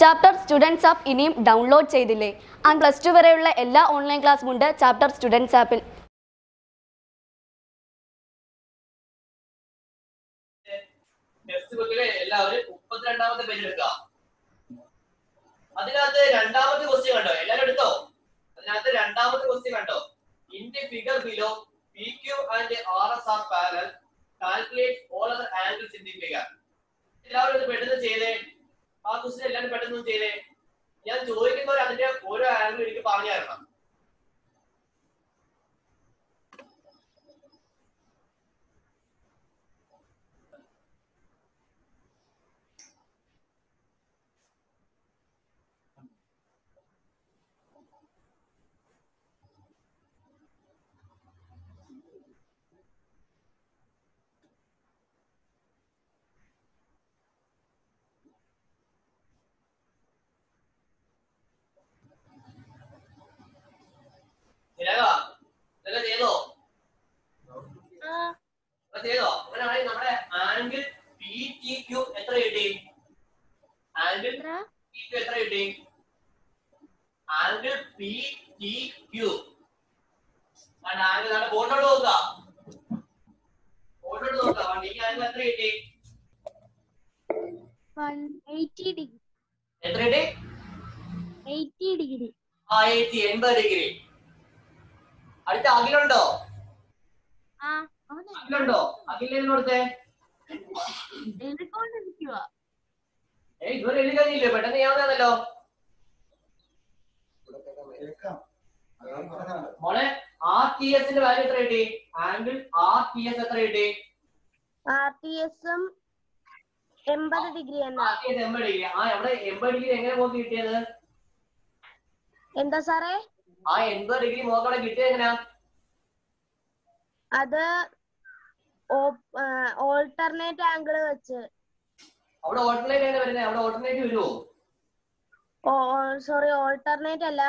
Chapter students app ഇനിയും download ചെയ്തില്ലേ? ആ പ്ലസ് ടു വരെയുള്ള എല്ലാ ഓൺലൈൻ ക്ലാസ്സും ഉണ്ട് ചാപ്റ്റർ സ്റ്റുഡൻസ് ആപ്പിൽ ടെക്സ്റ്റ് ബുക്കിലെ എല്ലാവരും മുപ്പത്തിരണ്ടാമത്തെ പേജ് എടുക്കുക. അതിനകത്ത് രണ്ടാമത്തെ ക്വസ്റ്റ്യൻ കണ്ടോ? എല്ലാവരും എടുത്തോ? അതിനകത്ത് രണ്ടാമത്തെ ക്വസ്റ്റ്യൻ കണ്ടോ? In the figure below P Q and R S are parallel calculate all other angles in the figure എല്ലാവരും ഇത് പെട്ടെന്ന് ചെയ്തേ. ആ ക്വസ്റ്റ്യൻ എല്ലാവരും പെട്ടെന്ന് ചെയ്തേ? ഞാൻ ചോദിക്കുന്നവർ അതിന്റെ ഓരോ ആംഗിൾ എനിക്ക് പറഞ്ഞു തരണം. തിലക ഇതൊക്കെ ചെയ്തോ? ചെയ്തോ? അങ്ങനെയാണെങ്കിൽ നമ്മുടെ ആംഗിൾ പി ടി ക്യു എത്ര കിട്ടി ആംഗിൾ പി ക്യൂ എത്ര കിട്ടി angle P T Q angle നമ്മുടെ ബോർഡോട് നോക്കുക. ബോർഡോട് നോക്കുക. ഈ ആംഗിൾ എത്ര കിട്ടി? Eighty degree. എത്ര കിട്ടി? എയ്റ്റി എൺപത് ഡിഗ്രി. അടുത്ത അഖിലുണ്ടോ? ആ അഖിലുണ്ടോ? അഖിലിനെ കൊടുത്തേ? ഏയ് ഇതുവരെ എഴുതി കഴിഞ്ഞില്ലേ പെട്ടെന്ന് ചെയ്യാവുന്നതാണല്ലോ മോളെ ആർ ടി എസിന്റെ വാല്യൂ എത്ര കിട്ടി? ആംഗിൾ ആർ ടി എസ് എത്ര കിട്ടി? ആർ ടി എസും എൺപത് ഡിഗ്രി എൺപത് ഡിഗ്രി. ആ എവിടെ? എൺപത് ഡിഗ്രി എങ്ങനെ നോക്കി കിട്ടിയത്? എന്താ സാറേ? ആ എൺപത് ഡിഗ്രി നോക്കവിടെ കിട്ടിയത് എങ്ങനെയാ അത് ഓൾട്ടർനേറ്റ് ആംഗിൾ വെച്ച്. അവിടെ ഓൾട്ടർനേറ്റ് ആണ് വരുന്നത് അവിടെ ഓൾട്ടർനേറ്റ് വരുമോ സോറി ഓൾട്ടർനേറ്റ് അല്ല.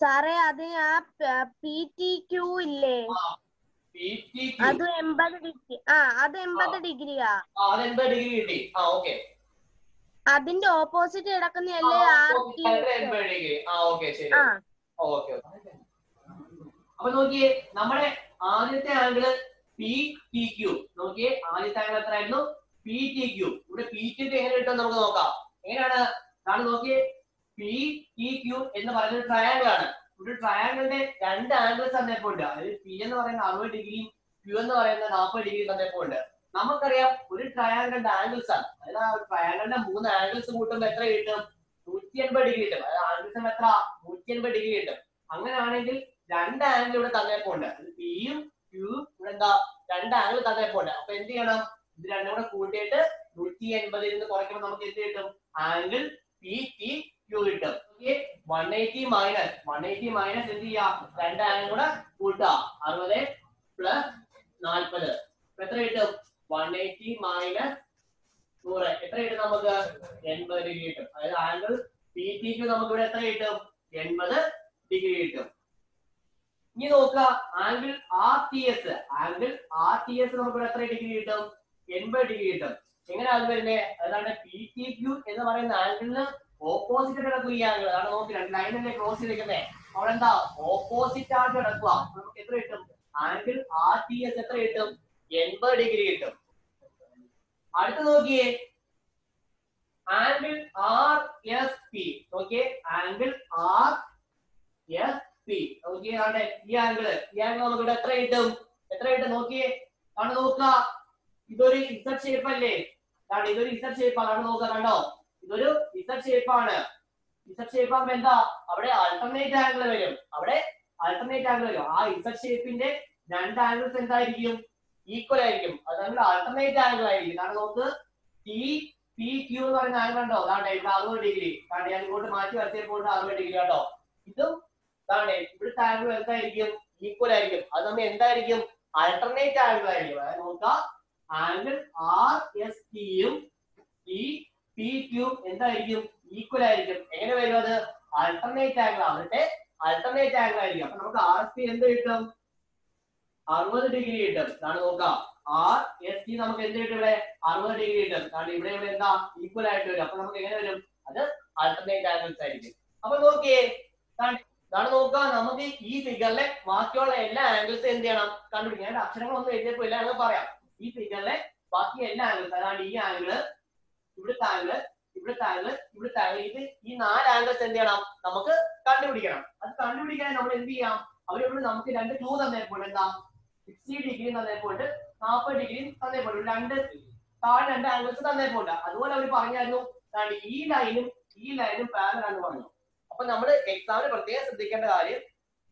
സാറേ അത് ആ പി ടി ക്യൂ ഇല്ലേ? അത് എൺപത് ഡിഗ്രി ആ അത് എൺപത് ഡിഗ്രിയാ. അത് എൺപത് ഡിഗ്രി കിട്ടി. ആ ഓക്കെ. അതിന്റെ ഓപ്പോസിറ്റ് കിടക്കുന്നതല്ലേ ആർ ടി? അപ്പൊ നോക്കിയേ നമ്മുടെ ആദ്യത്തെ ആംഗിൾ പി ടി ക്യൂ നോക്കിയേ ആദ്യത്തെ ആംഗിൾ എത്രയായിരുന്നു? പി ടി ക്യൂ ഇവിടെ പി ടി ക്യൂ എങ്ങനെ കിട്ടും നമുക്ക് നോക്കാം. എങ്ങനെയാണ്? കാരണം നോക്കിയേ പി ടി ക്യൂ എന്ന് പറയുന്ന ട്രയാങ്കിൾ ആണ്. ഇവിടെ ട്രയാങ്കിളിന്റെ രണ്ട് ആംഗിൾസ് തന്നപ്പോണ്ട് അതായത് പി എന്ന് പറയുന്ന അറുപത് ഡിഗ്രിയും ക്യൂ എന്ന് പറയുന്ന നാൽപ്പത് ഡിഗ്രി തന്നപ്പോണ്ട് നമുക്കറിയാം ഒരു ട്രയാങ്കിളിന്റെ ആംഗിൾസ് ആണ്. അതായത് ആ ട്രയാങ്കിളിന്റെ മൂന്ന് ആംഗിൾസ് കൂട്ടുമ്പോൾ എത്ര കിട്ടും? നൂറ്റി എൺപത് ഡിഗ്രി കിട്ടും. അതായത് ആംഗിൾസ് എത്ര? നൂറ്റി എൺപത് ഡിഗ്രി കിട്ടും. അങ്ങനെയാണെങ്കിൽ രണ്ട് ആംഗിൾ ഇവിടെ തന്നേപ്പോണ്ട് പിയും ക്യൂവും ഇവിടെ എന്താ? രണ്ട് ആംഗിൾ തന്നേപ്പോണ്ട് അപ്പൊ എന്ത് ചെയ്യണം? ഇത് രണ്ടും കൂടെ കൂട്ടിയിട്ട് നൂറ്റി എൺപതിൽ നിന്ന് കുറയ്ക്കുമ്പോൾ നമുക്ക് എന്ത് കിട്ടും? ആംഗിൾ പി ടി ക്യൂ കിട്ടും. One eighty minus one eighty minus എന്ത് ചെയ്യാ? രണ്ട് ആംഗിൾ കൂടെ കൂട്ടുക. അറുപത് പ്ലസ് നാൽപ്പത് എത്ര കിട്ടും? വൺ എയ്റ്റി മൈനസ് നൂറ്. എത്ര കിട്ടും നമുക്ക്? എൺപത് ഡിഗ്രി കിട്ടും. അതായത് ആംഗിൾ പി ടിക്ക് നമുക്ക് ഇവിടെ എത്ര കിട്ടും? എൺപത് ഡിഗ്രി കിട്ടും. ഇനി നോക്കുക. Angle R T S angle R T S നമുക്ക് ഇവിടെ എത്ര ഡിഗ്രി കിട്ടും? എൺപത് ഡിഗ്രി കിട്ടും. എങ്ങനെ അത് വരുന്നത് അതാണ് പി ടി ക്യൂ എന്ന് പറയുന്ന ആംഗിളിന് ഓപ്പോസിറ്റ് കിടക്കും ഈ ആംഗിൾ അതാണ് നോക്കി രണ്ട് ലൈനല്ലേ ക്രോസ് ചെയ്തിരിക്കുന്നത് അവിടെ എന്താ ഓപ്പോസിറ്റ് ആയിട്ട് കിടക്കുക നമുക്ക് എത്ര കിട്ടും? ആംഗിൾ ആർ ടി എസ് എത്ര കിട്ടും? എൺപത് ഡിഗ്രി കിട്ടും. അടുത്ത് നോക്കിയേ. Angle R S P. നോക്കിയേ. Angle R S P. നോക്കിയേ ആണ്ടെ ഈ ആംഗിൾ. ഈ ആംഗിൾ നമുക്ക് ഇവിടെ എത്ര കിട്ടും? എത്ര കിട്ടും? നോക്കിയേ. ആണ് നോക്കുക. ഇതൊരു ഇസഡ് ഷേപ്പ് അല്ലേ? കാരണം ഇതൊരു ഇസഡ് ഷേപ്പ് ആണ്. നോക്കുക. കണ്ടോ? ഇതൊരു ഇസഡ് ഷേപ്പ് ആണ്. ഇസഡ് ഷേപ്പ് ആകുമ്പോ എന്താ? അവിടെ ആൾട്ടർനേറ്റ് ആംഗിൾ വരും. അവിടെ ആൾട്ടർനേറ്റ് ആംഗിൾ വരും. ആ ഇസഡ് ഷേപ്പിന്റെ രണ്ട് ആംഗിൾസ് എന്തായിരിക്കും? ഈക്വൽ ആയിരിക്കും. അത് തമ്മിൽ ആൾട്ടർനേറ്റ് ആംഗിൾ ആയിരിക്കും. കാരണം നമുക്ക് ടി പി ക്യൂ എന്ന് പറയുന്ന ആംഗിൾ ഉണ്ടോ? അതാണ്ട് ഇവിടെ അറുപത് ഡിഗ്രി കാരണം ഞാൻ ഇങ്ങോട്ട് മാറ്റി വരച്ചപ്പോൾ അറുപത് ഡിഗ്രി കേട്ടോ ഇതും അതാണ് ഇവിടുത്തെ ആംഗിൾ എന്തായിരിക്കും? ഈക്വൽ ആയിരിക്കും. അത് നമ്മൾ എന്തായിരിക്കും? ആൾട്ടർനേറ്റ് ആംഗിൾ ആയിരിക്കും. അതായത് നോക്കാം ആംഗിൾ ആർ എസ് ടിയും ഈ പി ക്യൂ എന്തായിരിക്കും? ഈക്വൽ ആയിരിക്കും. എങ്ങനെ വരും അത്? ആൾട്ടർനേറ്റ് ആംഗിൾ അവരുടെ ആൾട്ടർനേറ്റ് ആംഗിൾ ആയിരിക്കും. അപ്പൊ നമുക്ക് ആർ എസ് പി എന്ത് കിട്ടും? അറുപത് ഡിഗ്രി കിട്ടും ഇതാണ് നോക്കാം. ആർ എസ് ടി നമുക്ക് എന്ത് കിട്ടും ഇവിടെ? അറുപത് ഡിഗ്രി കിട്ടും കാരണം ഇവിടെ ഇവിടെ എന്താ? ഈക്വൽ ആയിട്ട് വരും. അപ്പൊ നമുക്ക് എങ്ങനെ വരും? അത് ആൾട്ടർനേറ്റ് ആംഗിൾസ് ആയിരിക്കും. അപ്പൊ നോക്കിയേ. ഇതാണ് നോക്കാം. നമുക്ക് ഈ ഫിഗറിലെ ബാക്കിയുള്ള എല്ലാ ആംഗിൾസും എന്ത് ചെയ്യണം? കണ്ടുപിടിക്കണം അതിന്റെ അക്ഷരങ്ങളൊന്നും എഴുതിയപ്പോ ഇല്ല എന്ന് പറയാം. ഈ ഫിഗറിലെ ബാക്കി എല്ലാ ആംഗിൾസ് അതാണ് ഈ ആംഗിൾ ഇവിടുത്തെ ആംഗിൾ ഇവിടുത്തെ ആംഗിൾ ഇവിടുത്തെ ആംഗിൾ ഇത് ഈ നാല് ആംഗിൾസ് എന്ത് ചെയ്യണം? നമുക്ക് കണ്ടുപിടിക്കണം. അത് കണ്ടുപിടിക്കാൻ നമ്മൾ എന്ത് ചെയ്യാം? അവരോട് നമുക്ക് രണ്ട് ക്ലൂ തന്നേപ്പോൾ എന്താ? സിക്സ്റ്റി ഡിഗ്രി പോയിട്ട് നാൽപ്പത് ഡിഗ്രി പോയിട്ട് രണ്ട് താഴെ രണ്ട് ആംഗിൾസ് തന്നെ തന്നേപ്പോണ്ട് അതുപോലെ അവർ പറഞ്ഞായിരുന്നു ഈ ലൈനും ഈ ലൈനും പാരലാന്ന് പറഞ്ഞു. അപ്പൊ നമ്മൾ എക്സാമിന് പ്രത്യേകം ശ്രദ്ധിക്കേണ്ട കാര്യം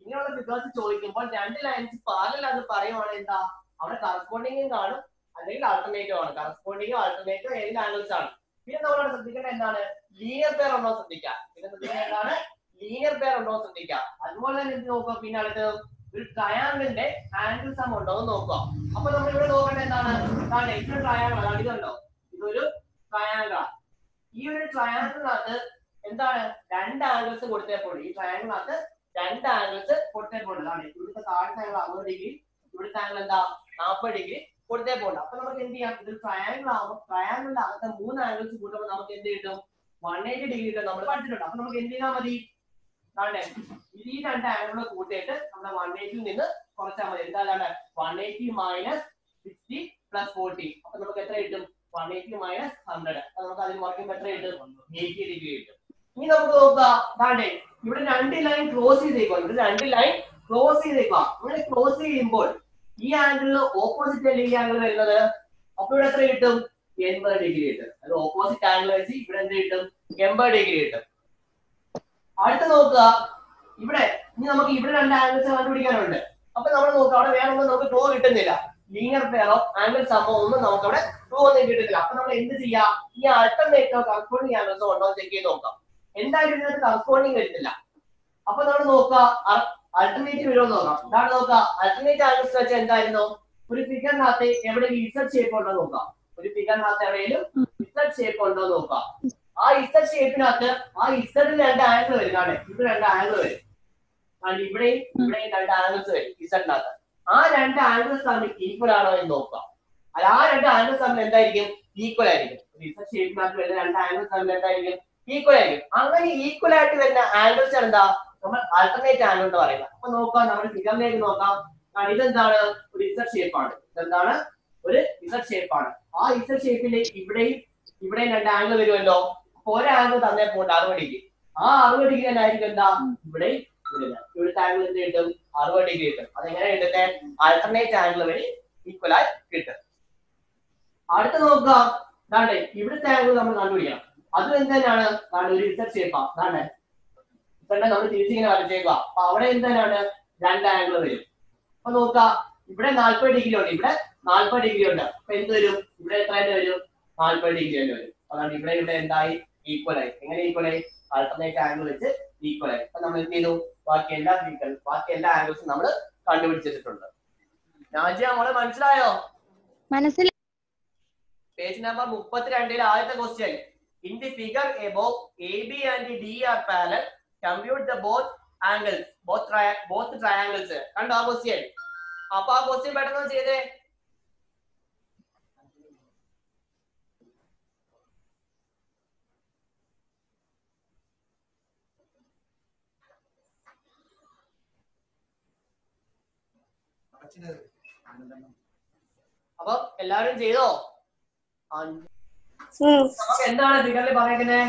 ഇങ്ങനെയുള്ള ഫിഗേഴ്സ് ചോദിക്കുമ്പോൾ രണ്ട് ലൈൻസ് പാരലാന്ന് പറയുവാണെങ്കിൽ എന്താ? അവിടെ കറസ്പോണ്ടിങ്ങും കാണും അല്ലെങ്കിൽ ആൾട്ടർനേറ്റീവ് ആണ്. കറസ്പോണ്ടിങ്ങും ആൾട്ടർനേറ്റീവ് ഏത് ആംഗിൾസ് ആണ്? പിന്നെ നമ്മളവിടെ ശ്രദ്ധിക്കേണ്ടത് എന്താണ്? ലീനിയർ പെയർ ഉണ്ടോ ശ്രദ്ധിക്കാം. പിന്നെ ശ്രദ്ധിക്കേണ്ടത് എന്താണ്? ലീനിയർ പെയർ ഉണ്ടോ ശ്രദ്ധിക്കാം. അതുപോലെ തന്നെ എന്ത് നോക്കുക? പിന്നെ അടുത്ത് ഒരു ട്രയാങ്കിളിന്റെ ആംഗിൾ സം ഉണ്ടോ എന്ന് നോക്കുക. അപ്പൊ നമ്മൾ ഇവിടെ നോക്കേണ്ടത് എന്താണ്? ഇതാണ് ഇതൊരു ട്രയാങ്കിൾ അതാണ് ഇതുണ്ടോ? ഇതൊരു ട്രയാങ്കിൾ ആണ്. ഈ ഒരു ട്രയാങ്കിളിനകത്ത് എന്താണ്? രണ്ട് ആംഗിൾസ് കൊടുത്തേപ്പോൾ ഈ ട്രയാങ്കിളിനകത്ത് രണ്ട് ആംഗിൾസ് കൊടുത്തേപ്പോൾ ആണ് ഇവിടുത്തെ താഴത്തെ ആംഗിൾ അറുപത് ഡിഗ്രി ഇവിടുത്തെ ആംഗിൾ എന്താ? നാൽപ്പത് ഡിഗ്രി കൊടുത്തേപ്പോൾ അപ്പൊ നമുക്ക് എന്ത് ചെയ്യാം? ഇത് ട്രയാങ്കിൾ ആകുമ്പോൾ ട്രയാങ്കിളിന്റെ അകത്തെ മൂന്ന് ആംഗിൾസ് കൂട്ടുമ്പോൾ നമുക്ക് എന്ത് കിട്ടും? വൺ എയ്റ്റി ഡിഗ്രി നമ്മൾ പഠിച്ചിട്ടുണ്ട്. അപ്പൊ നമുക്ക് എന്ത് ചെയ്താൽ മതി? ഇത് ഈ രണ്ട് ആംഗിളുകൾ കൂട്ടിയിട്ട് നമ്മുടെ വൺ എയ്റ്റിയിൽ നിന്ന് കുറച്ചാൽ മതി. എന്താണ് one eighty minus sixty plus forty അപ്പൊ നമുക്ക് എത്ര കിട്ടും? വൺ എയ്റ്റി മൈനസ് ഹൺഡ്രഡ് അപ്പൊ നമുക്ക് അതിന് കുറയ്ക്കുമ്പോൾ എത്ര കിട്ടും? എയ്റ്റി ഡിഗ്രി കിട്ടും. ഇനി നമുക്ക് നോക്കാം. ഇവിടെ രണ്ട് ലൈൻ ക്ലോസ് ചെയ്തേക്കുക ഇവിടെ രണ്ട് ലൈൻ ക്ലോസ് ചെയ്തേക്കുക അങ്ങനെ ക്ലോസ് ചെയ്യുമ്പോൾ ഈ ആംഗിളിൽ ഓപ്പോസിറ്റ് അല്ലേ ഈ ആംഗിൾ വരുന്നത്? അപ്പൊ ഇവിടെ എത്ര കിട്ടും? എൺപത് ഡിഗ്രി കിട്ടും. അത് ഓപ്പോസിറ്റ് ആംഗിൾ വെച്ച് ഇവിടെ എന്ത് കിട്ടും? എൺപത് ഡിഗ്രി കിട്ടും. അടുത്ത നോക്കുക. ഇവിടെ ഇനി നമുക്ക് ഇവിടെ രണ്ട് ആംഗിൾസ് കണ്ടുപിടിക്കാനുണ്ട്. അപ്പൊ നമ്മൾ നോക്കുക അവിടെ വേറെ ഒന്നും നമുക്ക് ടോ കിട്ടുന്നില്ല. ലീനിയർ പെയറോ ആംഗിൾ സമോ ഒന്നും നമുക്ക് അവിടെ ടോ ഒന്നും കിട്ടുന്നില്ല. അപ്പൊ നമ്മൾ എന്ത് ചെയ്യാ? ഈ അൾട്ടർനേറ്റോ കറസ്പോണ്ടിങ് ആംഗിൾസോ ഉണ്ടോ ചെക്ക് ചെയ്ത് നോക്കാം. എന്തായാലും ഇതിനകത്ത് കറസ്പോണ്ടിങ് വരുന്നില്ല അപ്പൊ നമ്മൾ നോക്കുക അൾട്ടർനേറ്റീവ് വരുമോ നോക്കാം. എന്താണ് നോക്കുക. അൾട്ടർനേറ്റ് ആംഗിൾസ് വെച്ചാൽ എന്തായിരുന്നു? ഒരു ഫിഗർ ഫിഗറിനകത്ത് എവിടെ ഇസഡ് ഷേപ്പ് ഉണ്ടോ നോക്കാം. ഒരു ഫിഗറിനകത്ത് എവിടെയെങ്കിലും ഇസഡ് ഷേപ്പ് ഉണ്ടോ നോക്കാം. ആ ഇസഡ് ഷേപ്പിനകത്ത് ആ ഇസഡിൽ രണ്ട് ആംഗിൾ വരും കാണേ ഇവിടെ രണ്ട് ആംഗിൾ വരും. കാരണം ഇവിടെയും ഇവിടെയും രണ്ട് ആംഗിൾസ് വരും ഇസഡിനകത്ത് ആ രണ്ട് ആംഗിൾസ് തമ്മിൽ ഈക്വൽ ആണോ എന്ന് നോക്കാം അല്ല ആ രണ്ട് ആംഗിൾസ് തമ്മിൽ എന്തായിരിക്കും? ഈക്വൽ ആയിരിക്കും. ഇസഡ് ഷേപ്പിനകത്ത് വരുന്ന രണ്ട് ആംഗിൾസ് തമ്മിൽ എന്തായിരിക്കും? ഈക്വൽ ആയിരിക്കും. അങ്ങനെ ഈക്വൽ ആയിട്ട് വരുന്ന ആംഗിൾസ് എന്താ? നമ്മൾ ആൾട്ടർനേറ്റ് ആംഗിൾ എന്ന് പറയുന്നത്. അപ്പൊ നോക്കാം നമ്മുടെ ഫിഗറിലേക്ക് നോക്കാം. കാരണം ഇതെന്താണ്? ഒരു ഇസഡ് ഷേപ്പാണ് ഇതെന്താണ്? ഒരു ഇസഡ് ഷേപ്പാണ് ആ ഇസഡ് ഷേപ്പിൽ ഇവിടെയും ഇവിടെയും രണ്ട് ആംഗിൾ വരുമല്ലോ. ആംഗിൾ തന്നെ പോകണ്ട അറുപത് ഡിഗ്രി ആ അറുപത് ഡിഗ്രി തന്നെ ആയിരിക്കും എന്താ? ഇവിടെ ഇവിടെ ഇവിടുത്തെ ആംഗിൾ എന്ത് കിട്ടും? അറുപത് ഡിഗ്രി കിട്ടും. അതെങ്ങനെ ഇവിടുത്തെ ആൾട്ടർനേറ്റ് ആംഗിൾ വഴി ഈക്വൽ ആയി കിട്ടും. അടുത്ത നോക്കുക. ഇവിടുത്തെ ആംഗിൾ നമ്മൾ കണ്ടുപിടിക്കണം. അതും എന്ത് ഒരു ഇസഡ് ഷേപ്പാ നമ്മൾ തിരിച്ചിങ്ങനെ വരച്ചേക്കുക. അപ്പൊ അവിടെ എന്ത് രണ്ട് ആംഗിൾ വരും. അപ്പൊ നോക്കുക. ഇവിടെ നാൽപ്പത് ഡിഗ്രി ഉണ്ട്. ഇവിടെ നാൽപ്പത് ഡിഗ്രി ഉണ്ട്. അപ്പൊ എന്ത് വരും? ഇവിടെ എത്ര വരും? നാൽപ്പത് ഡിഗ്രി തന്നെ വരും. അതാണ് ഇവിടെ ഇവിടെ എന്തായി? ഈക്വൽ ആയി. എങ്ങനെ ഈക്വലായി ആയി? ആൾട്ടർനേറ്റ് ആംഗിൾ വെച്ച് ഈക്വലായി ആയി. അപ്പൊ നമ്മൾ എന്ത് ചെയ്തു? ബാക്കി എല്ലാ ഈക്വൽ ബാക്കി എല്ലാ ആംഗിൾസും നമ്മൾ കണ്ടുപിടിച്ചിട്ടുണ്ട് രാജ്യ നമ്മളെ മനസ്സിലായോ? മനസ്സിലായി. പേജ് നമ്പർ മുപ്പത്തിരണ്ടിൽ ആദ്യത്തെ question in the figure above A B and D R parallel compute the both angles both both triangles കണ്ടോ ആ ക്വസ്റ്റ്യൻ അപ്പൊ ആ ക്വസ്റ്റ്യൻ പെട്ടെന്ന് ചെയ്തേ. അപ്പൊ എല്ലാവരും ചെയ്തോ? നമുക്ക് എന്താണ് ഫിഗറിൽ പറഞ്ഞേക്കുന്നത്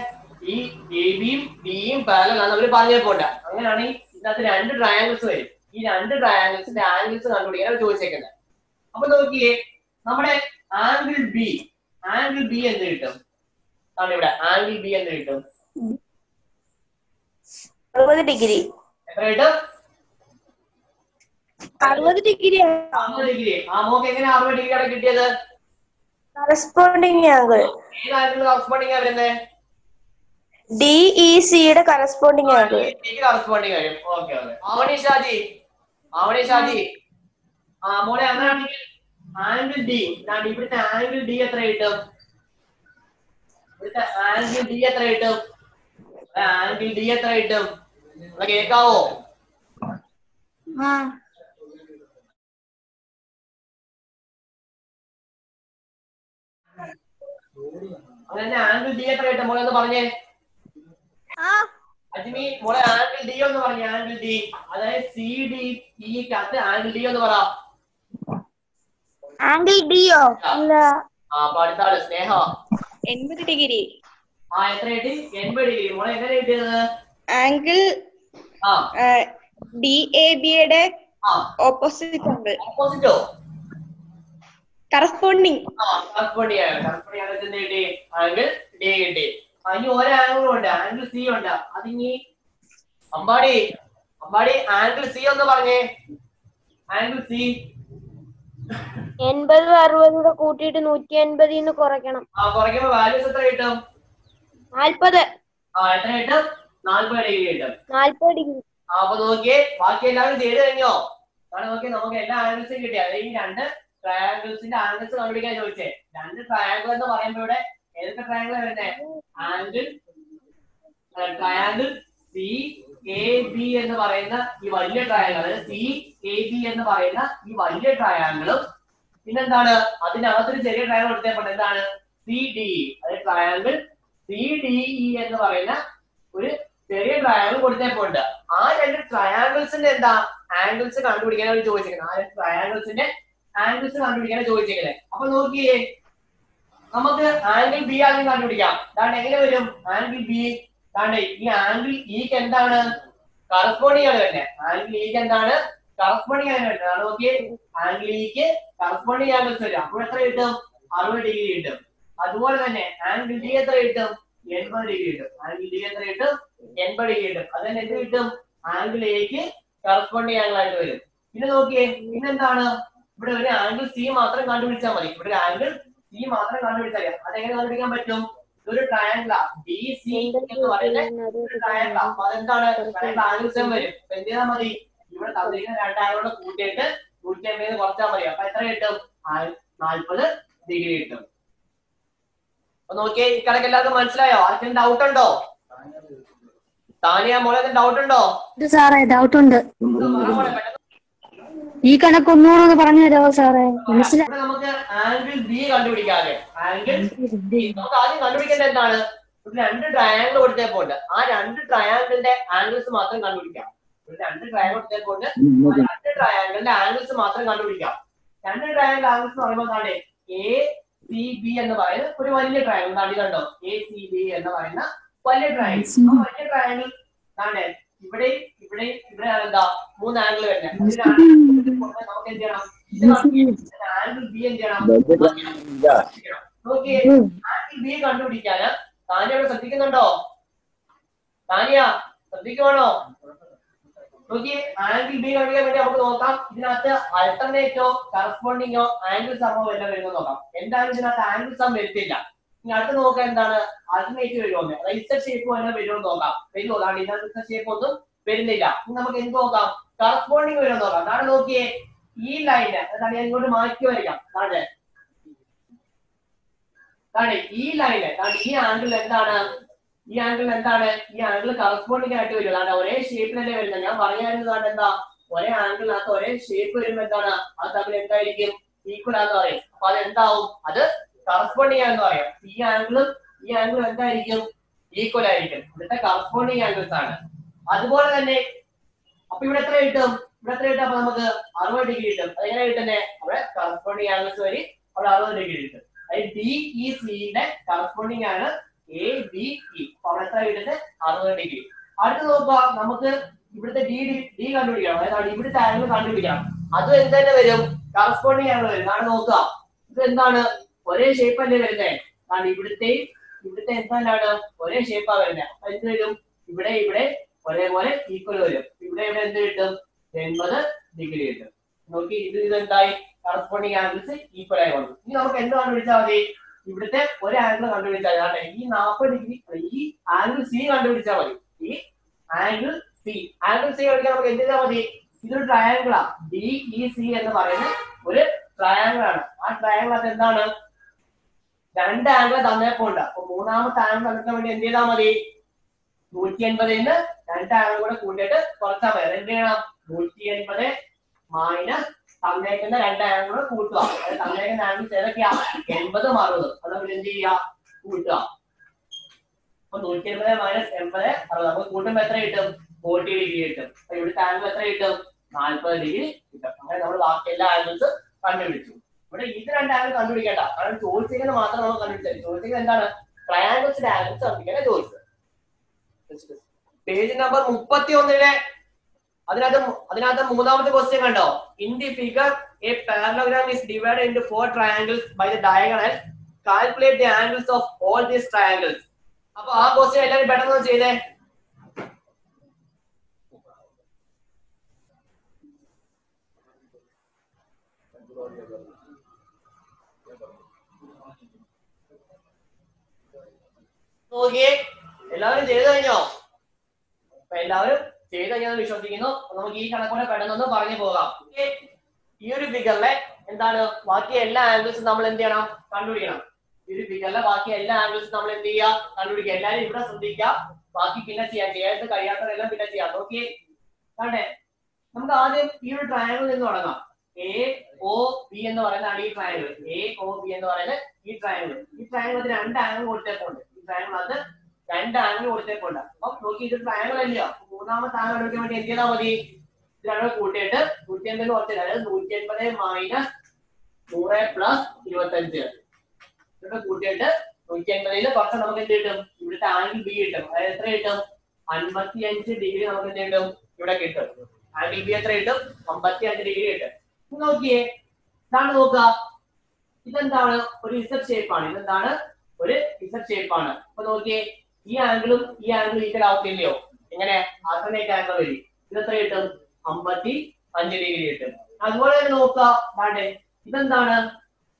ഈ എ ബിയും ബിയും പാരലൽ ആണ്. പറഞ്ഞേ പറഞ്ഞു പോണ്ട അങ്ങനെയാണെങ്കിൽ ഇതിനകത്ത് രണ്ട് ട്രയാങ്കിൾസ് വരും. ഈ രണ്ട് ട്രയാങ്കിൾസിന്റെ ആംഗിൾസ് കണ്ടുപിടിക്കാൻ ചോദിച്ചേക്കുന്നത് അപ്പൊ നോക്കിയേ നമ്മുടെ ആംഗിൾ ബി ആംഗിൾ ബി എന്ത് കിട്ടും? ആണ് ഇവിടെ ആംഗിൾ ബി എന്ത് കിട്ടും? അറുപത് ഡിഗ്രി എത്ര കിട്ടും? അറുപത് ഡിഗ്രി അറുപത് ഡിഗ്രി ആ മോക്ക് എങ്ങനെ അറുപത് ഡിഗ്രി ആണ് കിട്ടിയത്? കറസ്പോണ്ടിങ് ആംഗിൾ ഏത് ആംഗിൾ കറസ്പോണ്ടിങ് വരുന്നത് ഡി ഇ സിയുടെ കറസ്പോണ്ടിങ് ആംഗിൾ കറസ്പോണ്ടിങ് വരും ഓക്കെ ഓക്കെ. ആവണി ഷാജി. ആവണി ഷാജി. ആ മോളെ അങ്ങനെയാണെങ്കിൽ ആംഗിൾ ഡി ഇതാണ് ഇവിടുത്തെ ആംഗിൾ ഡി എത്ര കിട്ടും? ഇവിടുത്തെ ആംഗിൾ ഡി എത്ര കിട്ടും? ആംഗിൾ ഡി എത്ര കിട്ടും? കേക്കാവോ ആ. അങ്ങനെ ആംഗിൾ ഡി എത്ര കിട്ടും മോളെ ഒന്ന് പറഞ്ഞേ? ആ. അജ്മി മോളെ ആംഗിൾ ഡി ഒന്ന് പറഞ്ഞു ആംഗിൾ ഡി അതായത് സി ഡി ഇക്കകത്ത് ആംഗിൾ ഡി എന്ന് പറ. ആംഗിൾ ഡിയോ. ആ. അപ്പൊ സ്നേഹ? എൺപത് ഡിഗ്രി. ആ എത്ര കിട്ടി? എൺപത് ഡിഗ്രി. മോളെ എങ്ങനെ കിട്ടിയത്? ആംഗിൾ ആ. ഡി എ ബിയുടെ ഓപ്പോസിറ്റ് ആംഗിൾ ഓപ്പോസിറ്റോ കറസ്പോണ്ടിങ് ആ കറസ്പോണ്ടി ആണ്. കറസ്പോണ്ടി ആണ് എന്ത് കിട്ടി ആംഗിൾ ഡി അതിന് ആംഗിളും ഉണ്ട്. ആംഗിൾ സി ഉണ്ട്. അതിനി അമ്പാടി. അമ്പാടി ആംഗിൾ സി ഒന്ന് പറഞ്ഞേ. ആംഗിൾ സി എൺപത് അറുപത് കൂട്ടിയിട്ട് നൂറ്റി എൺപതിൽ നിന്ന് കുറയ്ക്കണം. ആ കുറയ്ക്കുമ്പോ വാല്യൂസ് എത്ര കിട്ടും? നാൽപ്പത്. ആ എത്ര കിട്ടും? നാല്പത് ഡിഗ്രി കിട്ടും. നാൽപ്പത് ഡിഗ്രി. ആ, അപ്പൊ നോക്കിയേ. ബാക്കി എല്ലാവരും ചെയ്ത് കഴിഞ്ഞോ? കാരണം നോക്കിയേ. നമുക്ക് എല്ലാ ആംഗിൾസും കിട്ടി. അതായത് ഈ രണ്ട് ട്രയാങ്കിൾസിന്റെ ആംഗിൾസ് കണ്ടുപിടിക്കാൻ ചോദിച്ചേ. രണ്ട് ട്രയാങ്കിൾ എന്ന് പറയുമ്പോ ഇവിടെ ഏതൊക്കെ ട്രയാങ്കിൾ വരുന്നേ? Angle triangle C A B എന്ന് പറയുന്ന ഈ വലിയ ട്രയാങ്കിൾ അതായത് സി എ ബി എന്ന് പറയുന്ന ഈ വലിയ ട്രയാങ്കിളും പിന്നെന്താണ്? അതിനകത്തൊരു ചെറിയ ട്രയാങ്കിൾ എടുത്തപ്പോൾ എന്താണ്? സി ഡി അതായത് ട്രയാങ്കിൾ സി ഡി ഇ എന്ന് പറയുന്ന ഒരു ചെറിയ ട്രയാങ്കിൾ കൊടുത്തേപ്പുണ്ട്. ആ രണ്ട് ട്രയാങ്കിൾസിന്റെ എന്താ? ആംഗിൾസ് കണ്ടുപിടിക്കാൻ ചോദിച്ചിരിക്കുന്നത് ആ രണ്ട് ട്രയാങ്കിൾസിന്റെ ആംഗിൾസ് കണ്ടുപിടിക്കാൻ ചോദിച്ചിരിക്കുന്നത് അപ്പൊ നോക്കിയേ. നമുക്ക് ആംഗിൾ ബി ആദ്യം കണ്ടുപിടിക്കാം. കാരണം എങ്ങനെ വരും? ആംഗിൾ ബി കാരണം ഈ ആംഗിൾ ഇക്ക് എന്താണ്? കറസ്പോണ്ടിങ് ആണ് തന്നെ ആംഗിൾ ഇക്ക് എന്താണ്? കറസ്പോണ്ടിങ് ആണ് വരുന്നത് നോക്കിയേ. ആംഗിൾ ഇക്ക് കറസ്പോണ്ടിങ് ആംഗിൾസ് വരും. അപ്പോൾ എത്ര കിട്ടും? അറുപത് ഡിഗ്രി കിട്ടും. അതുപോലെ തന്നെ ആംഗിൾ ഡി എത്ര കിട്ടും? എൺപത് ഡിഗ്രി കിട്ടും. ആംഗിൾ ഡി എത്ര കിട്ടും? എൺപത് ഡിഗ്രി കിട്ടും. അത് തന്നെ എന്ത് കിട്ടും? ആംഗിൾ എക്ക് കറസ്പോണ്ടിങ് ആംഗിൾ ആയിട്ട് വരും. പിന്നെ നോക്കിയേ പിന്നെന്താണ്? ഇവിടെ ഒരു ആംഗിൾ സി മാത്രം കണ്ടുപിടിച്ചാൽ മതി. ഇവിടെ ഒരു ആംഗിൾ സി മാത്രം കണ്ടുപിടിച്ചാൽ മതി. അതെങ്ങനെ കണ്ടുപിടിക്കാൻ പറ്റും? ഒരു ട്രയാങ്കിളാ ബി സി എന്ന് പറയുന്നത് ട്രയാങ്കിളാ അപ്പൊ അതെന്താണ്? ട്രയാങ്കിൾ ആംഗിൾ സെം വരും. എന്ത് ചെയ്താൽ മതി? ഇവിടെ തന്നിരിക്കുന്ന രണ്ടാംഗിളോട് കൂട്ടിയിട്ട് നൂറ്റി അമ്പത് കുറച്ചാൽ മതി. അപ്പൊ എത്ര കിട്ടും? നാൽപ്പത് ഡിഗ്രി കിട്ടും. അപ്പൊ നോക്കിയേ ഈ കണക്ക് എല്ലാവർക്കും മനസ്സിലായോ? ആർക്കും ഡൗട്ട് ഉണ്ടോ? താനിയ മോളെ ഡൗട്ട് ഉണ്ടോ? സാറേ ഡൗട്ട് ഉണ്ട് ഇത് പറ മോളെ, പെട്ടെന്ന് ഈ കണക്ക് ഒന്നുകൂടെ എന്ന് പറഞ്ഞു തരാമോ സാറേ? മനസ്സിലായി? നമുക്ക് ആംഗിൾ ബി കണ്ടുപിടിക്കാതെ. ആംഗിൾ ബി നമുക്ക് ആദ്യം കണ്ടുപിടിക്കേണ്ടത് എന്താണ്? ഇവിടെ രണ്ട് ട്രയാങ്കിൾ കൊടുത്തേപ്പോണ്ട് ആ രണ്ട് ട്രയാങ്കിളിന്റെ ആംഗിൾസ് മാത്രം കണ്ടുപിടിക്കാം. ഇവിടെ രണ്ട് ട്രയാങ്കിൾ കൊടുത്തേപ്പോണ്ട് രണ്ട് ട്രയാങ്കിളിന്റെ ആംഗിൾസ് മാത്രം കണ്ടുപിടിക്കാം. രണ്ട് ട്രയാങ്കിൾ ആംഗിൾസ് എന്ന് പറയുമ്പോൾ എന്താണ്? എ സി ബി എന്ന് പറയുന്ന ഒരു വലിയ ട്രയാങ്കിൾ എന്താണ് കണ്ടോ? എ സി ബി എന്ന് പറയുന്ന വലിയ ട്രയാങ്കിൾ ആ വലിയ ട്രയാങ്കിൾ എന്താണ് ഇവിടെ ഇവിടെ ഇവിടെ എന്താ മൂന്ന് ആംഗിൾ വരുന്നത് നമുക്ക് എന്ത് ചെയ്യണം? ആംഗിൾ ബി എന്ത് ചെയ്യണം? നോക്കിയേ ആംഗിൾ ബി കണ്ടുപിടിക്കാന് താനിയ അവിടെ ശ്രദ്ധിക്കുന്നുണ്ടോ? താനിയ ശ്രദ്ധിക്കുവാണോ? നോക്കിയേ ആംഗിൾ ബി കണ്ടുപിടിക്കാൻ വേണ്ടി നമുക്ക് നോക്കാം. ഇതിനകത്ത് അൾട്ടർനേറ്റോ കറസ്പോണ്ടിങ്ങോ ആംഗിൾ സമോ എല്ലാം വരുന്നു നോക്കാം. എന്തായാലും ഇതിനകത്ത് ആംഗിൾ സം വരുത്തില്ല? ഇനി അടുത്ത് നോക്കാം എന്താണ്? അൾട്ടർനേറ്റീവ് വരുമോ അതായത് ഇസഡ് ഷേപ്പ് തന്നെ വരുമോ നോക്കാം. വരുമോ? അതാണ് ഇതിനകത്ത് ഷേപ്പ് ഒന്നും വരുന്നില്ല. നമുക്ക് എന്ത് നോക്കാം? കറസ്പോണ്ടിങ് വരുമോ നോക്കാം. അതാണ് നോക്കിയേ ഈ ലൈന് അതാണ് ഞാൻ ഇങ്ങോട്ട് മാറ്റി വരയ്ക്കാം അതാണ്. അതാണ് ഈ ലൈന് അതാണ് ഈ ആംഗിൾ എന്താണ്? ഈ ആംഗിൾ എന്താണ്? ഈ ആംഗിൾ കറസ്പോണ്ടിങ് ആയിട്ട് വരും അതാണ് ഒരേ ഷേപ്പിലല്ലേ വരുന്നത്. ഞാൻ പറയാനുള്ളതാണ് എന്താ? ഒരേ ആംഗിളിനകത്ത് ഒരേ ഷേപ്പ് വരുമ്പോൾ എന്താണ്? അത് തമ്മിൽ എന്തായിരിക്കും? ഈക്വൽ ആണെന്ന് പറയും. അപ്പൊ അത് എന്താവും? അത് കറസ്പോണ്ടിങ് എന്ന് പറയാം. ഈ ആംഗിളും ഈ ആംഗിളും എന്തായിരിക്കും? ഈക്വൽ ആയിരിക്കും. ഇവിടുത്തെ കറസ്പോണ്ടിങ് ആംഗിൾസ് ആണ്. അതുപോലെ തന്നെ അപ്പൊ ഇവിടെ എത്ര കിട്ടും? ഇവിടെ എത്ര കിട്ടും? അപ്പൊ നമുക്ക് അറുപത് ഡിഗ്രി കിട്ടും. അതെങ്ങനെ കിട്ടുന്നേ? അവിടെ കറസ്പോണ്ടിങ് ആംഗിൾസ് വരി അവിടെ അറുപത് ഡിഗ്രി കിട്ടും. അതായത് ഡി ഇ സിന്റെ കറസ്പോണ്ടിങ് ആണ് എ ബി ഇ അപ്പൊ അവിടെ എത്ര കിട്ടുന്നത് അറുപത് ഡിഗ്രി അടുത്ത് നോക്കുക നമുക്ക് ഇവിടുത്തെ ഡി ഡി കണ്ടുപിടിക്കണം. അതായത് ഇവിടുത്തെ ആംഗിൾ കണ്ടുപിടിക്കണം. അത് എന്ത് തന്നെ വരും? കറസ്പോണ്ടിങ് ആംഗിൾ വരും. കാരണം നോക്കുക. ഇത് എന്താണ്? ഒരേ ഷേപ്പ് അല്ലേ വരുന്നേ? കാരണം ഇവിടുത്തെ ഇവിടുത്തെ എന്താണ് ഒരേ ഷേപ്പാ വരുന്നത് അപ്പൊ എന്ത് വരും? ഇവിടെ ഇവിടെ ഒരേപോലെ ഈക്വൽ വരും. ഇവിടെ ഇവിടെ എന്ത് കിട്ടും? എൺപത് ഡിഗ്രി കിട്ടും. നോക്കി ഇത് ഇത് എന്തായി കറസ്പോണ്ടിങ് ആംഗിൾസ് ഈക്വൽ ആയി വന്നു. ഇനി നമുക്ക് എന്ത് കണ്ടുപിടിച്ചാൽ മതി? ഇവിടുത്തെ ഒരു ആംഗിൾ കണ്ടുപിടിച്ചാൽ മതി. ഈ നാൽപ്പത് ഡിഗ്രി ഈ ആംഗിൾ സി കണ്ടുപിടിച്ചാൽ മതി. ഈ ആംഗിൾ സി ആംഗിൾ സി കണ്ടുപിടിക്കാൻ നമുക്ക് എന്ത് ചെയ്താൽ മതി? ഇതൊരു ട്രയാങ്കിളാ ഡി ഇ സി എന്ന് പറയുന്ന ഒരു ട്രയാങ്കിൾ ആണ്. ആ ട്രയാങ്കിൾ അത് എന്താണ്? രണ്ട് ആംഗിൾ തന്നേപ്പോണ്ട് അപ്പൊ മൂന്നാമത്തെ ആംഗിൾ കണ്ടെത്താൻ വേണ്ടി എന്ത് ചെയ്താൽ മതി? നൂറ്റി എൺപതിന് രണ്ട് ആംഗിൾ കൂടെ കൂട്ടിയിട്ട് കുറച്ചാൽ മതി. എന്ത് ചെയ്യണം? നൂറ്റി എൺപത് മൈനസ് തന്നേക്കുന്ന രണ്ട് ആംഗിൾ കൂട്ടുക. അതായത് തന്നേക്കുന്ന ആംഗിൾസ് ഏതൊക്കെയാ? എൺപതും അറുപതും. അത് നമ്മൾ എന്ത് ചെയ്യുക? കൂട്ടുക. അപ്പൊ നൂറ്റി എൺപത് മൈനസ് എൺപത് അറുപത്. നമുക്ക് കൂട്ടുമ്പോ എത്ര കിട്ടും? ഫോർട്ടി ഡിഗ്രി കിട്ടും. അപ്പൊ ഇവിടുത്തെ ആംഗിൾ എത്ര കിട്ടും? നാൽപ്പത് ഡിഗ്രി കിട്ടും. അങ്ങനെ നമ്മൾ ബാക്കി എല്ലാ ആംഗിൾസ് കണ്ടുപിടിച്ചു. ഇവിടെ ഇത് രണ്ട് ആംഗിൾ കാരണം ചോദിച്ചെങ്കിൽ മാത്രം നമ്മൾ കണ്ടുപിടിച്ചത് ചോദിച്ചെങ്കിൽ എന്താണ്? ട്രയാംഗിൾസിന്റെ ആംഗിൾ കണ്ടുപിടിക്കാനാണ് ചോദിച്ചത്. പേജ് നമ്പർ മുപ്പത്തി ഒന്നിലെ അതിനകത്ത് അതിനകത്ത് മൂന്നാമത്തെ ക്വസ്റ്റ്യൻ കണ്ടോ? In the figure a parallelogram is divide to four triangles by the diagonal calculate the angles of all these triangles അപ്പൊ ആ ക്വസ്റ്റ്യൻ എല്ലാവരും പെട്ടെന്ന് ചെയ്തേ. നോക്കിയേ. എല്ലാവരും ചെയ്തു കഴിഞ്ഞോ? അപ്പൊ എല്ലാവരും ചെയ്തു കഴിഞ്ഞാൽ വിശ്വസിക്കുന്നു. നമുക്ക് ഈ കണക്കൂടെ പെട്ടെന്നൊന്ന് പറഞ്ഞു പോകാം? ഈ ഒരു ഫിഗറിലെ എന്താണ്? ബാക്കി എല്ലാ ആംഗിൾസും നമ്മൾ എന്ത് ചെയ്യണം? കണ്ടുപിടിക്കണം. ഈ ഒരു ഫിഗറിലെ ബാക്കി എല്ലാ ആംഗിൾസും നമ്മൾ എന്ത് ചെയ്യുക? കണ്ടുപിടിക്കുക. എല്ലാവരും ഇവിടെ ശ്രദ്ധിക്കുക. ബാക്കി പിന്നെ ചെയ്യാം. ചെയ്യാത്ത കഴിയാത്തതെല്ലാം പിന്നെ ചെയ്യാം. നോക്കിയേ. കണ്ടേ? നമുക്ക് ആദ്യം ഈ ഒരു ട്രയാങ്കിൾ നിന്ന് തുടങ്ങാം. എ ഒ ബി എന്ന് പറയുന്നതാണ് ഈ ട്രയാങ്കിൾ എ ഒ ബി എന്ന് പറയുന്നത് ഈ ട്രയാങ്കിൾ ഈ ട്രയാങ്കിൾ രണ്ട് ആംഗിൾ കൊടുത്തേക്കുണ്ട് മൂന്നാമത്തെ വേണ്ടി കൂട്ടിയിട്ട് നൂറ്റി എൺപത് മൈനസ് നൂറ് പ്ലസ് ഇരുപത്തഞ്ച്. കൂട്ടിയിട്ട് നൂറ്റി എൺപതിൽ കുറച്ച് നമുക്ക് എന്ത് കിട്ടും? ഇവിടുത്തെ ആംഗിൾ ബി കിട്ടും. അതായത് എത്ര കിട്ടും? അൻപത്തി അഞ്ച് ഡിഗ്രി നമുക്ക് എന്ത് കിട്ടും? ഇവിടെ കിട്ടും. ആംഗിൾ ബി എത്ര കിട്ടും? അമ്പത്തി അഞ്ച് ഡിഗ്രി കിട്ടും നോക്കിയേ. ഇതാണ് നോക്കുക. ഇതെന്താണ്? ഒരു ഇസഡ് ഷേപ്പ് ആണ്. ഇതെന്താണ്? ഒരു ഇസഡ് ഷേപ്പ് ആണ്. അപ്പൊ നോക്കിയേ ഈ ആംഗിളും ഈ ആംഗിളും ഈക്വൽ ആവത്തില്ലയോ? എങ്ങനെ? ആൾട്ടർനേറ്റ് ആംഗിൾ വഴി. എത്ര കിട്ടും? അമ്പത്തി അഞ്ച് ഡിഗ്രി കിട്ടും. അതുപോലെ തന്നെ നോക്കുക ഇതെന്താണ്?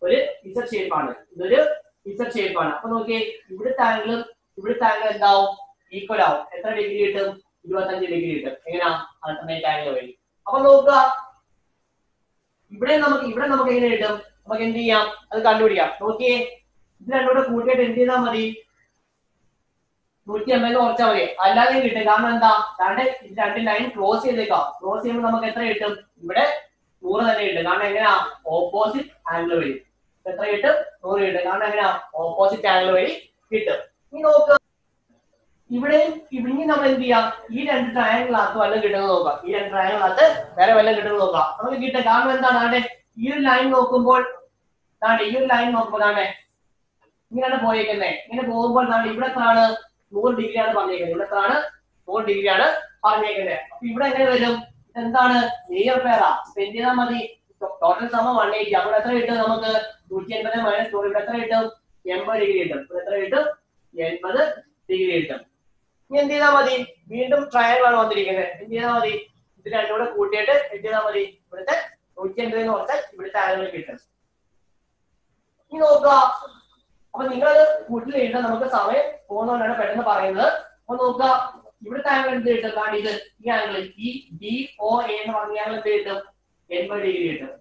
ഒരു ഇസഡ് ഷേപ്പ് ആണ്. ഇതൊരു ഇസഡ് ഷേപ്പ് ആണ്. അപ്പൊ നോക്കിയേ ഇവിടുത്തെ ആംഗിളും ഇവിടുത്തെ ആംഗിൾ എന്താവും? ഈക്വൽ ആവും. എത്ര ഡിഗ്രി കിട്ടും? ഇരുപത്തഞ്ച് ഡിഗ്രി കിട്ടും. എങ്ങനെയാ ആൾട്ടർനേറ്റ് ആംഗിൾ വഴി. അപ്പൊ നോക്കുക ഇവിടെ നമുക്ക് ഇവിടെ നമുക്ക് എങ്ങനെ കിട്ടും? നമുക്ക് എന്ത് ചെയ്യാം? അത് കണ്ടുപിടിക്കാം. നോക്കിയേ ഇത് രണ്ടുകൂടെ കൂട്ടിയിട്ട് എന്ത് ചെയ്താൽ മതി? നൂറ്റി അമ്പതിന് കുറച്ചാൽ മതി. അല്ലാതെ കിട്ടും. കാരണം എന്താ? രണ്ട് രണ്ട് ലൈൻ ക്ലോസ് ചെയ്തേക്കാം. ക്ലോസ് ചെയ്യുമ്പോൾ നമുക്ക് എത്ര കിട്ടും? ഇവിടെ നൂറ് തന്നെ കിട്ടും. കാരണം എങ്ങനെയാ? ഓപ്പോസിറ്റ് ആംഗിൾ വഴി. എത്ര കിട്ടും? നൂറ് കിട്ടും. കാരണം എങ്ങനെയാ? ഓപ്പോസിറ്റ് ആംഗിൾ വഴി കിട്ടും. ഇനി നോക്കുക ഇവിടെ ഇവിടെ നമ്മൾ എന്ത് ചെയ്യാം? ഈ രണ്ട് ട്രയാങ്കിൾ ട്രയാങ്കിളിനകത്ത് വല്ലതും കിട്ടുന്നത് നോക്കാം. ഈ രണ്ട് ട്രയാങ്കിൾ ട്രയാങ്കിളിനകത്ത് വേറെ വല്ലതും കിട്ടുന്നത് നോക്കാം. നമുക്ക് കിട്ടും. കാരണം എന്താണ്? ഈ ഒരു ലൈൻ നോക്കുമ്പോൾ ഈ ഒരു ലൈൻ നോക്കുമ്പോൾ ഇങ്ങനെയാണ് പോയേക്കുന്നത് ഇങ്ങനെ പോകുമ്പോൾ നമ്മൾ ഇവിടെ എത്രയാണ് നൂറ് ഡിഗ്രിയാണ് പറഞ്ഞേക്കുന്നത് ഇവിടെ എത്രയാണ് നൂറ് ഡിഗ്രിയാണ് പറഞ്ഞേക്കുന്നത് അപ്പൊ ഇവിടെ എങ്ങനെ വരും? എന്താണ് നെയ്യർ പേരാ സ്പെൻഡ് ചെയ്താൽ മതി? ടോട്ടൽ സമം വൺ എയ്റ്റി അപ്പോൾ എത്ര കിട്ടും നമുക്ക്? നൂറ്റി എൺപത് മൈനസ് നൂറ് ഇവിടെ എത്ര കിട്ടും? എൺപത് ഡിഗ്രി കിട്ടും. ഇവിടെ എത്ര കിട്ടും? എൺപത് ഡിഗ്രി കിട്ടും. ഇനി എന്ത് ചെയ്താൽ മതി? വീണ്ടും ട്രയൽ ആണ് വന്നിരിക്കുന്നത് എന്ത് ചെയ്താൽ മതി? ഇത് രണ്ടും കൂടെ കൂട്ടിയിട്ട് എന്ത് ചെയ്താൽ മതി? ഇവിടുത്തെ നൂറ്റി എൺപത് കുറച്ചാൽ ഇവിടുത്തെ ആളുകൾ കിട്ടും. ഇനി നോക്കുക. അപ്പൊ നിങ്ങൾ കൂട്ടിൽ എഴുതാൻ നമുക്ക് സമയം പോകുന്നതുകൊണ്ടാണ് പെട്ടെന്ന് പറയുന്നത്. അപ്പൊ നോക്കുക ഇവിടുത്തെ ആംഗിൾ എന്ത് കിട്ടും? കാണിത് ഈ ആംഗിൾ ഈ ഡി ഒ എന്ന് പറഞ്ഞ ആംഗിൾ എന്ത് കിട്ടും? എൺപത് ഡിഗ്രി കിട്ടും.